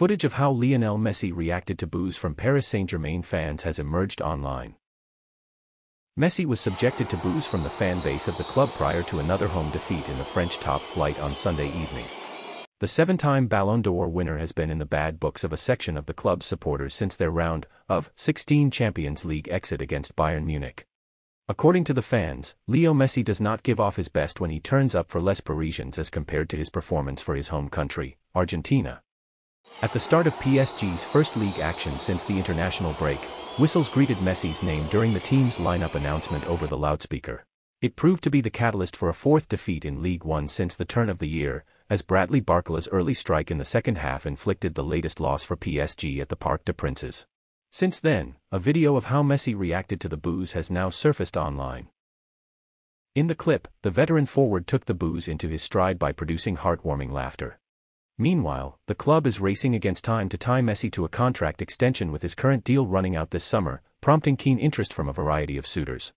Footage of how Lionel Messi reacted to boos from Paris Saint-Germain fans has emerged online. Messi was subjected to boos from the fan base of the club prior to another home defeat in the French top flight on Sunday evening. The seven-time Ballon d'Or winner has been in the bad books of a section of the club's supporters since their round of 16 Champions League exit against Bayern Munich. According to the fans, Leo Messi does not give off his best when he turns up for Les Parisians as compared to his performance for his home country, Argentina. At the start of PSG's first league action since the international break, whistles greeted Messi's name during the team's lineup announcement over the loudspeaker. It proved to be the catalyst for a fourth defeat in League One since the turn of the year, as Bradley Barcola's early strike in the second half inflicted the latest loss for PSG at the Parc des Princes. Since then, a video of how Messi reacted to the boos has now surfaced online. In the clip, the veteran forward took the boos into his stride by producing heartwarming laughter. Meanwhile, the club is racing against time to tie Messi to a contract extension with his current deal running out this summer, prompting keen interest from a variety of suitors.